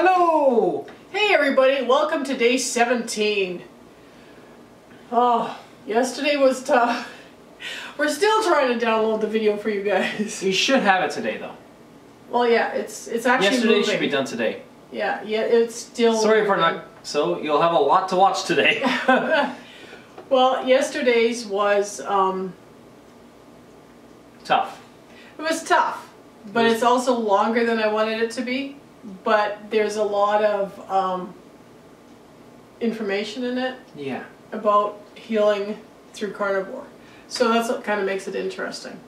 Hello! Hey everybody, welcome to day 17. Oh, yesterday was tough. We're still trying to download the video for you guys. We should have it today though. Well, yeah, it's it's actually Yesterday moving. should be done today. Yeah, yeah, it's still. Sorry for moving. not. So you'll have a lot to watch today. Well, yesterday's was um, Tough. it was tough, but it's also longer than I wanted it to be. But there's a lot of um, information in it Yeah. about healing through carnivore. So that's what kind of makes it interesting.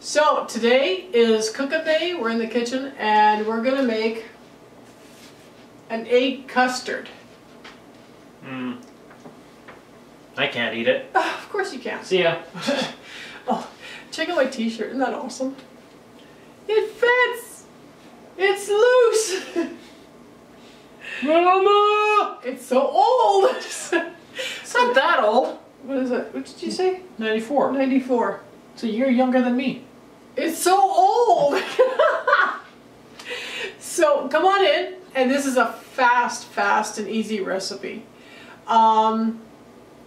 So today is cook-up day. We're in the kitchen and we're gonna make an egg custard. Mm. I can't eat it. Ah, of course you can. See ya. Oh, check out my t-shirt. Isn't that awesome? It fits! It's loose! Mama! it's so old! It's not that old. what is it? What did you say? 94. 94. It's a year younger than me. It's so old! so come on in, and this is a fast, fast, and easy recipe. Um,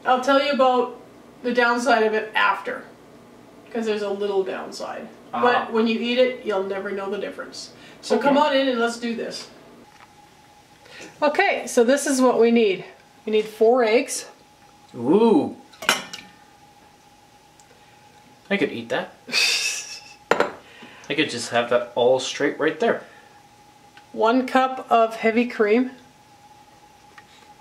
I'll tell you about the downside of it after, because there's a little downside. Ah. But when you eat it, you'll never know the difference. So Okay. come on in and let's do this. Okay, so this is what we need. We need four eggs. Ooh. I could eat that. I could just have that all straight right there. One cup of heavy cream.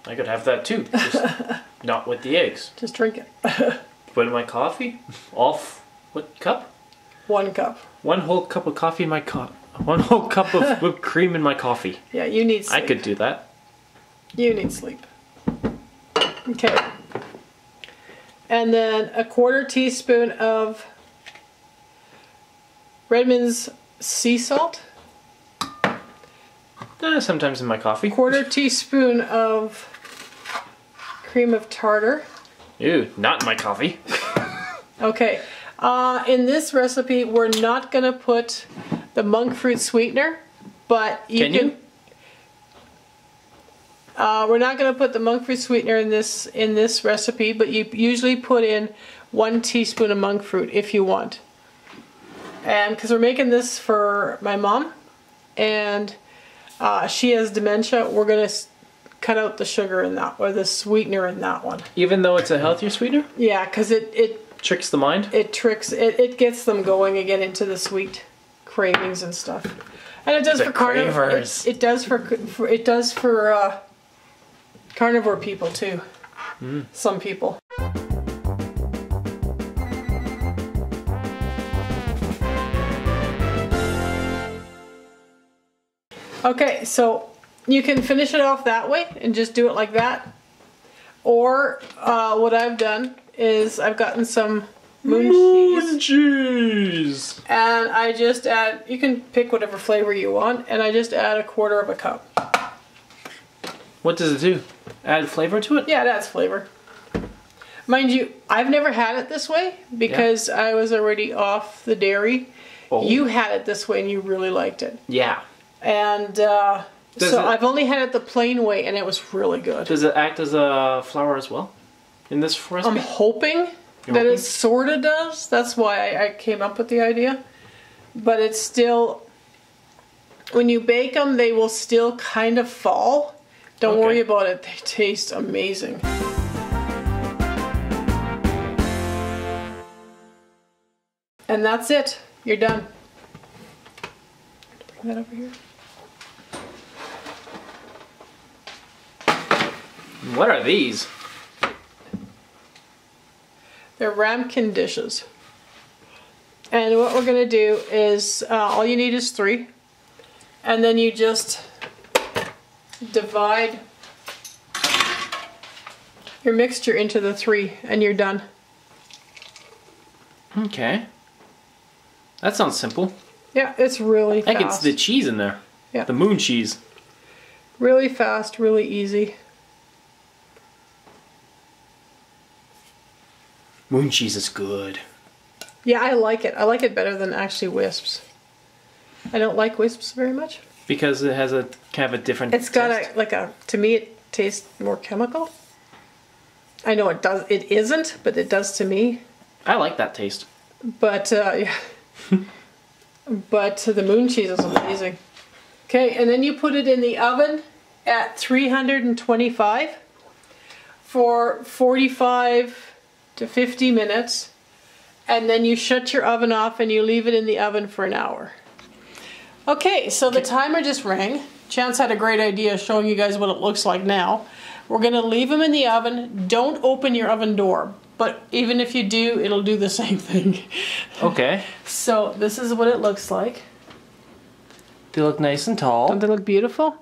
I could have that too. Just not with the eggs. Just drink it. Put in my coffee. Off. What cup? One cup. One whole cup of coffee in my cup. One whole cup of whipped cream in my coffee. Yeah, you need sleep. I could do that. You need sleep. Okay. And then a quarter teaspoon of Redmond's sea salt. Eh, sometimes in my coffee. Quarter teaspoon of cream of tartar. Ew, not in my coffee. Okay. Uh, in this recipe, we're not going to put the monk fruit sweetener, but you Can can. you? Uh, we're not going to put the monk fruit sweetener in this in this recipe, but you usually put in one teaspoon of monk fruit if you want. And because we're making this for my mom, and uh, she has dementia, we're going to cut out the sugar in that or the sweetener in that one. Even though it's a healthier sweetener, Yeah, because it it tricks the mind. it tricks it, it gets them going again into the sweet cravings and stuff. And it does The for carnivore it, it does for, for it does for uh, carnivore people too. Some people. Okay so you can finish it off that way and just do it like that. Or uh, what I've done is I've gotten some moon cheese cheese. and I just add, you can pick whatever flavor you want, and I just add a quarter of a cup. What does it do? Add flavor to it? Yeah, it adds flavor. Mind you, I've never had it this way because I was already off the dairy. Oh. You had it this way and you really liked it. Yeah. And uh, so it- I've only had it the plain way and it was really good. Does it act as a flour as well? In this I'm hoping You're that hoping? it sort of does. That's why I, I came up with the idea. But it's still, when you bake them, they will still kind of fall. Don't Okay. worry about it. They taste amazing. And that's it. You're done. Bring that over here. What are these? They're ramekin dishes. And what we're gonna do is, uh, all you need is three. And then you just divide your mixture into the three and you're done. Okay. That sounds simple. Yeah, it's really fast. I think it's the cheese in there. Yeah. The moon cheese. Really fast, really easy. Moon cheese is good. Yeah, I like it. I like it better than actually Whisps. I don't like Whisps very much. Because it has a kind of a different. It's got taste. a like a to me it tastes more chemical. I know it does. It isn't, but it does to me. I like that taste. But uh, yeah. but the moon cheese is amazing. Okay, and then you put it in the oven at 325 for 45 to 50 minutes. And then you shut your oven off and you leave it in the oven for an hour. Okay, so the timer just rang. Chance had a great idea showing you guys what it looks like now. We're gonna leave them in the oven. Don't open your oven door, but even if you do, it'll do the same thing. Okay. So this is what it looks like. They look nice and tall. Don't they look beautiful?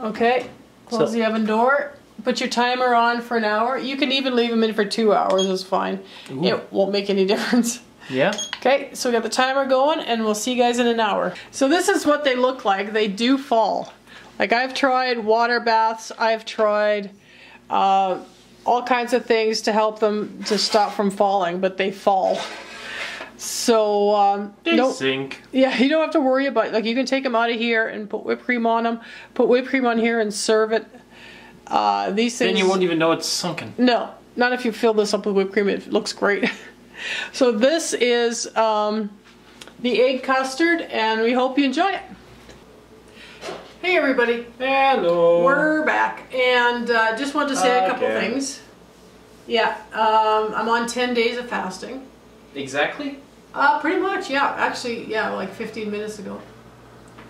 Okay, close So- the oven door. Put your timer on for an hour. You can even leave them in for two hours, it's fine. It won't make any difference. Yeah. Okay, so we got the timer going and we'll see you guys in an hour. So this is what they look like. They do fall. Like I've tried water baths, I've tried uh, all kinds of things to help them to stop from falling, but they fall. So um, They don't- sink. yeah, you don't have to worry about like you can take them out of here and put whipped cream on them, put whipped cream on here and serve it. Uh, these things. Then you won't even know it's sunken. No, not if you fill this up with whipped cream. It looks great. so this is um, the egg custard, and we hope you enjoy it. Hey everybody, Hello. we're back, and uh, just wanted to say a couple things. Yeah, um, I'm on 10 days of fasting. Exactly. Uh, pretty much, yeah. Actually, yeah, like 15 minutes ago.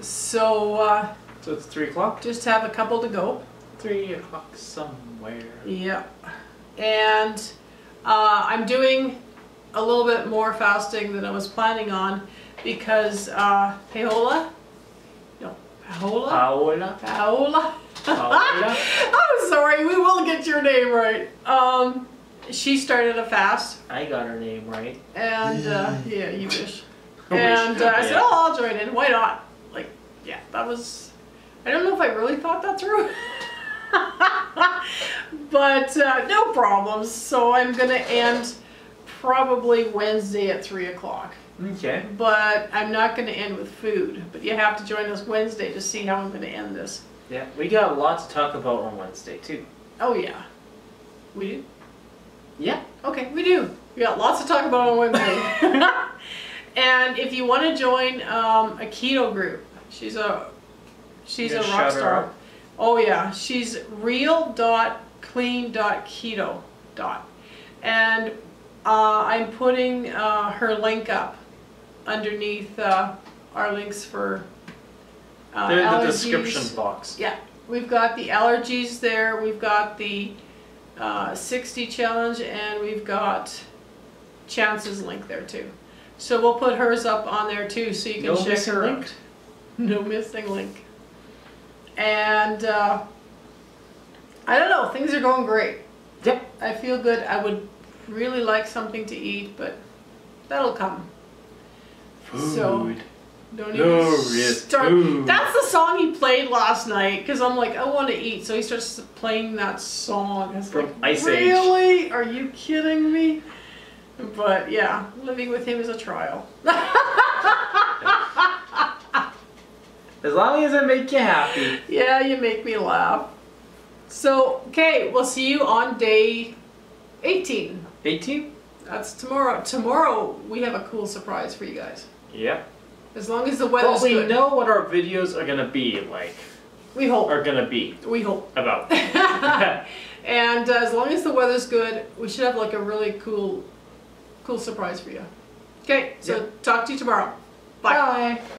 So, uh, So it's three o'clock. just have a couple to go. Three o'clock somewhere. Yeah. And uh, I'm doing a little bit more fasting than I was planning on because uh, Paola, no, Paola, Paola. Paola. Paola. I'm sorry, we will get your name right. Um, she started a fast, I got her name right. and uh, yeah, you wish. And uh, I said, oh, I'll join in. Why not? Like, yeah, that was. I don't know if I really thought that through. but uh, no problems. So I'm going to end probably Wednesday at 3 o'clock. Okay. But I'm not going to end with food. But you have to join us Wednesday to see how I'm going to end this. Yeah, we got a lot to talk about on Wednesday too. Oh, yeah. We do? Yeah. Okay, we do. We got lots to talk about on Wednesday. and if you want to join um, a keto group, she's a she's a rock star. Oh yeah, she's real.clean.keto dot, and uh, I'm putting uh, her link up underneath uh, our links for uh, They're in the description box. Yeah, we've got the allergies there. We've got the uh, 60 challenge, and we've got Chance's link there too. So we'll put hers up on there too, so you can No check her link. out. No missing link. And uh, I don't know, things are going great. Yep. I feel good. I would really like something to eat, but that'll come. So Food. don't No, even start. food. That's the song he played last night because I'm like, I want to eat. So he starts playing that song. It's From like, Ice Age. really? Are you kidding me? But yeah, living with him is a trial. As long as it make you happy. yeah, you make me laugh. So, okay, we'll see you on day 18. 18? That's tomorrow. Tomorrow we have a cool surprise for you guys. Yeah. As long as the weather's Well, we good. know what our videos are gonna be like. We hope. Are gonna be We hope. about. and uh, as long as the weather's good, we should have like a really cool, cool surprise for you. Okay, so talk to you tomorrow. Bye. Bye.